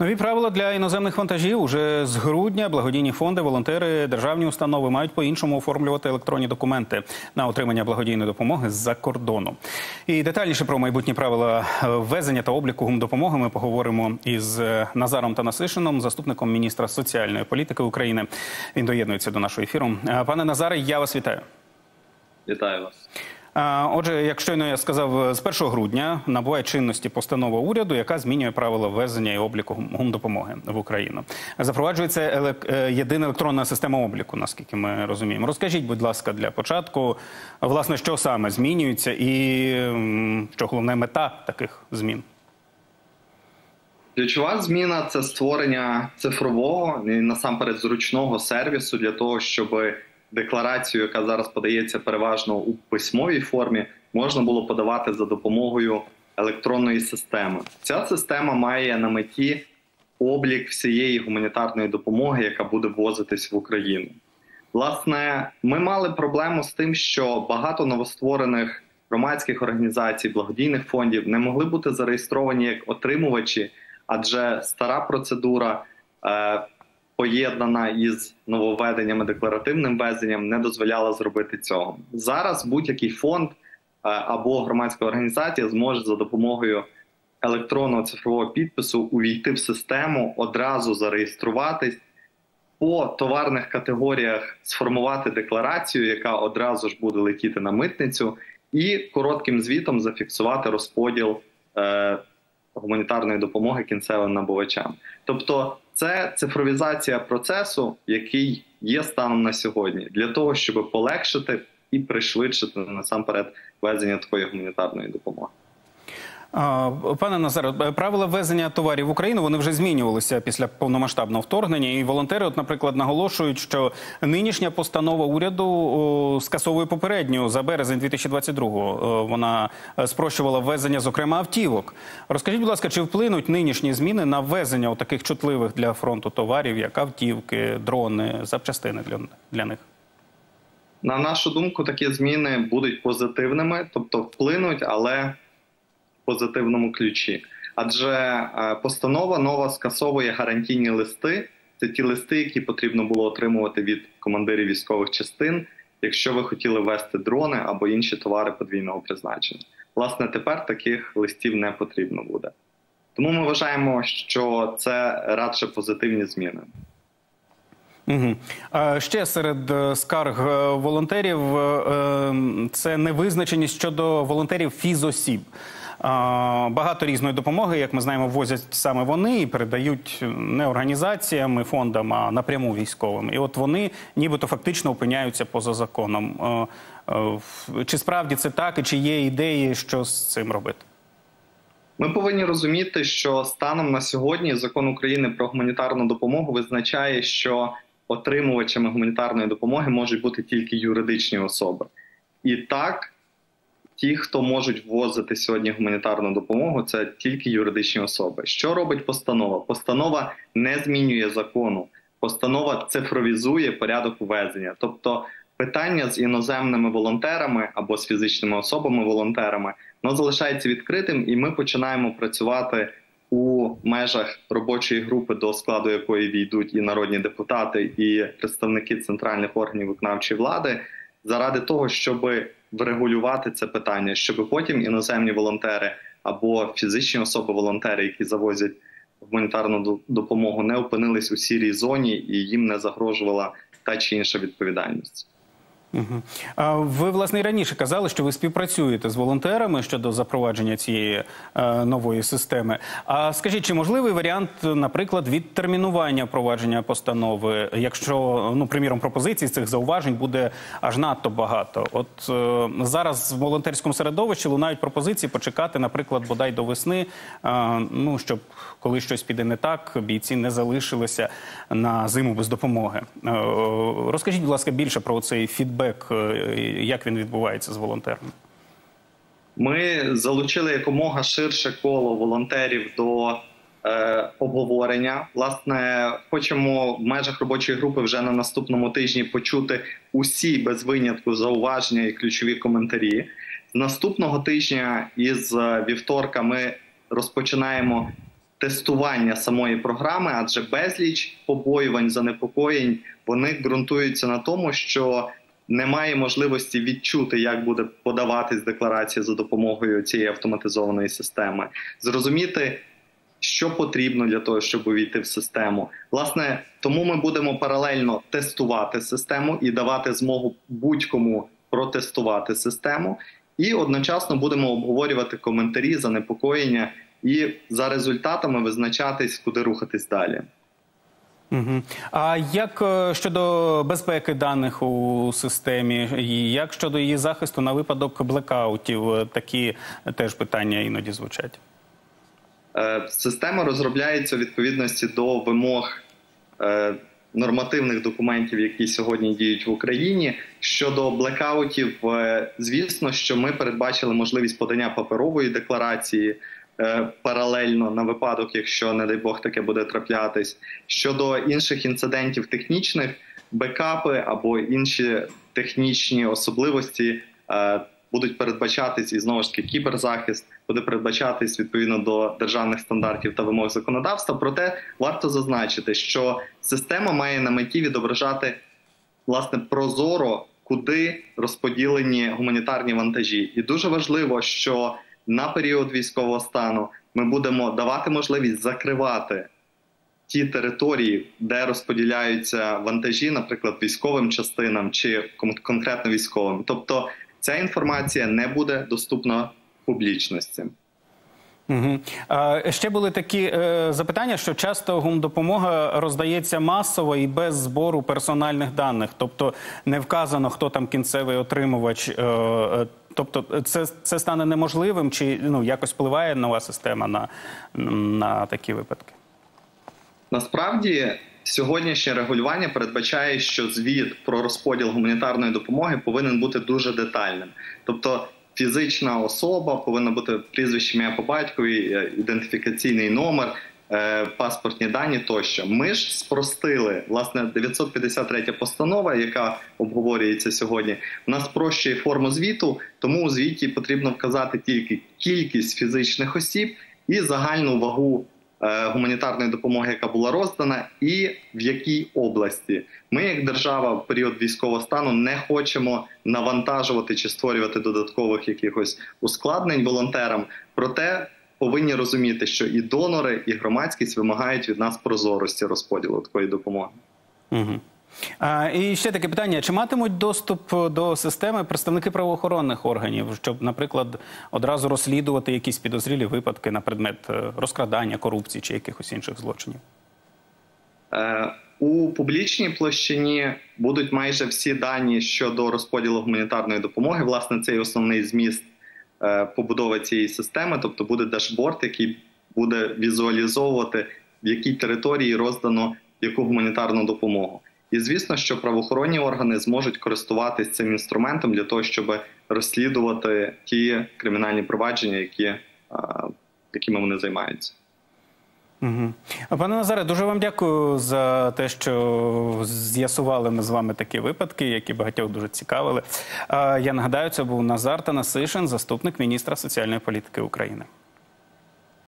Нові правила для іноземних вантажів уже з грудня благодійні фонди, волонтери, державні установи мають по-іншому оформлювати електронні документи на отримання благодійної допомоги з-за кордону. І детальніше про майбутні правила ввезення та обліку гумдопомоги ми поговоримо із Назаром Танасишином, заступником міністра соціальної політики України. Він доєднується до нашого ефіру. Пане Назаре, я вас вітаю. Вітаю вас. Отже, як щойно я сказав, з 1 грудня набуває чинності постанова уряду, яка змінює правила ввезення і обліку гумдопомоги в Україну. Запроваджується елек... Е, єдина електронна система обліку, наскільки ми розуміємо. Розкажіть, будь ласка, для початку, власне, що саме змінюється, і що головне мета таких змін. Ключова зміна це створення цифрового і насамперед зручного сервісу для того, щоб декларацію, яка зараз подається переважно у письмовій формі, можна було подавати за допомогою електронної системи. Ця система має на меті облік всієї гуманітарної допомоги, яка буде ввозитись в Україну. Власне, ми мали проблему з тим, що багато новостворених громадських організацій, благодійних фондів не могли бути зареєстровані як отримувачі, адже стара процедура. Е, поєднана із нововведеннями декларативним везенням, не дозволяла зробити цього. Зараз будь-який фонд е, або громадська організація зможе за допомогою електронного цифрового підпису увійти в систему, одразу зареєструватись. По товарних категоріях сформувати декларацію, яка одразу ж буде летіти на митницю, і коротким звітом зафіксувати розподіл е, гуманітарної допомоги кінцевим набувачам. Тобто, це цифровізація процесу, який є станом на сьогодні, для того, щоб полегшити і пришвидшити насамперед везення такої гуманітарної допомоги. Пане Назаре, правила ввезення товарів в Україну вони вже змінювалися після повномасштабного вторгнення. І волонтери, от, наприклад, наголошують, що нинішня постанова уряду скасовує попередню за березень 2022-го. Вона е, спрощувала ввезення, зокрема, автівок. Розкажіть, будь ласка, чи вплинуть нинішні зміни на ввезення таких чутливих для фронту товарів, як автівки, дрони, запчастини для, для них? На нашу думку, такі зміни будуть позитивними, тобто вплинуть, але позитивному ключі, адже е, постанова нова скасовує гарантійні листи. Це ті листи, які потрібно було отримувати від командирів військових частин, якщо ви хотіли вести дрони або інші товари подвійного призначення. Власне, тепер таких листів не потрібно буде. Тому ми вважаємо, що це радше позитивні зміни. Угу. Ще серед е, скарг е, волонтерів це невизначеність щодо волонтерів фізосіб. Багато різної допомоги, як ми знаємо, возять саме вони і передають не організаціям і фондам, а напряму військовим. І от вони нібито фактично опиняються поза законом. Чи справді це так, і чи є ідеї, що з цим робити? Ми повинні розуміти, що станом на сьогодні закон України про гуманітарну допомогу визначає, що отримувачами гуманітарної допомоги можуть бути тільки юридичні особи. І так, ті, хто можуть ввозити сьогодні гуманітарну допомогу, це тільки юридичні особи. Що робить постанова? Постанова не змінює закону. Постанова цифровізує порядок ввезення. Тобто питання з іноземними волонтерами або з фізичними особами-волонтерами воно залишається відкритим, і ми починаємо працювати у межах робочої групи, до складу якої війдуть і народні депутати, і представники центральних органів виконавчої влади, заради того, щоби врегулювати це питання, щоб потім іноземні волонтери або фізичні особи-волонтери, які завозять гуманітарну допомогу, не опинились у сірій зоні і їм не загрожувала та чи інша відповідальність. Угу. А ви власне і раніше казали, що ви співпрацюєте з волонтерами щодо запровадження цієї е, нової системи. А скажіть, чи можливий варіант, наприклад, відтермінування впровадження постанови, якщо ну приміром пропозицій цих зауважень буде аж надто багато? От е, зараз в волонтерському середовищі лунають пропозиції почекати, наприклад, бодай до весни, е, ну щоб коли щось піде не так, бійці не залишилися на зиму без допомоги. Е, розкажіть, будь ласка, більше про цей фідбек фідбек, е, як він відбувається з волонтерами? Ми залучили якомога ширше коло волонтерів до е, обговорення. Власне, хочемо в межах робочої групи вже на наступному тижні почути усі без винятку зауваження і ключові коментарі. Наступного тижня із е, вівторка ми розпочинаємо тестування самої програми, адже безліч побоювань, занепокоєнь вони ґрунтуються на тому, що немає можливості відчути, як буде подаватись декларація за допомогою цієї автоматизованої системи, зрозуміти. Що потрібно для того, щоб увійти в систему, власне, тому ми будемо паралельно тестувати систему і давати змогу будь-кому протестувати систему, і одночасно будемо обговорювати коментарі, занепокоєння і за результатами визначатись, куди рухатись далі. Угу. А як е, щодо безпеки даних у системі, як щодо її захисту на випадок блекаутів? Е, Такі теж питання іноді звучать. Е, Система розробляється у відповідності до вимог нормативних документів, які сьогодні діють в Україні. Щодо блекаутів, звісно, що ми передбачили можливість подання паперової декларації паралельно на випадок, якщо, не дай Бог, таке буде траплятись. Щодо інших інцидентів технічних, бекапи або інші технічні особливості. е, Будуть передбачатись і знову ж таки кіберзахист буде передбачатись відповідно до державних стандартів та вимог законодавства. Проте варто зазначити, що система має на меті відображати власне прозоро, куди розподілені гуманітарні вантажі, і дуже важливо, що на період військового стану ми будемо давати можливість закривати ті території, де розподіляються вантажі, наприклад, військовим частинам чи конкретно військовим. Тобто ця інформація не буде доступна публічності. Угу. А, ще були такі е, запитання, що часто гумдопомога роздається масово і без збору персональних даних, тобто не вказано, хто там кінцевий отримувач. Е, е, тобто, це, це стане неможливим, чи ну якось впливає нова система на, на такі випадки? Насправді сьогоднішнє регулювання передбачає, що звіт про розподіл гуманітарної допомоги повинен бути дуже детальним. Тобто фізична особа повинна бути прізвище ім'я по батькові, е, ідентифікаційний номер, е, паспортні дані тощо. Ми ж спростили власне 953 постанова, яка обговорюється сьогодні. Вона спрощує форму звіту, тому у звіті потрібно вказати тільки кількість фізичних осіб і загальну вагу е, гуманітарної допомоги, яка була роздана, і в якій області ми, як держава, в період військового стану не хочемо навантажувати чи створювати додаткових якихось ускладнень волонтерам. Проте повинні розуміти, що і донори, і громадськість вимагають від нас прозорості розподілу такої допомоги. Угу. А, і ще таке питання: чи матимуть доступ до системи представники правоохоронних органів, щоб, наприклад, одразу розслідувати якісь підозрілі випадки на предмет е, розкрадання, корупції чи якихось інших злочинів? Е, У публічній площині будуть майже всі дані щодо розподілу гуманітарної допомоги. Власне, це і основний зміст е, побудови цієї системи. Тобто буде дашборд, який буде візуалізовувати, в якій території роздано яку гуманітарну допомогу. І звісно, що правоохоронні органи зможуть користуватися цим інструментом для того, щоб розслідувати ті кримінальні провадження, які, е, якими вони займаються. Угу. Пане Назаре, дуже вам дякую за те, що з'ясували ми з вами такі випадки, які багатьох дуже цікавили. Я нагадаю, це був Назар Танасишин, заступник міністра соціальної політики України.